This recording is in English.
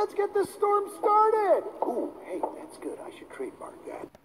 Let's get this storm started. Ooh, hey, that's good. I should trademark that.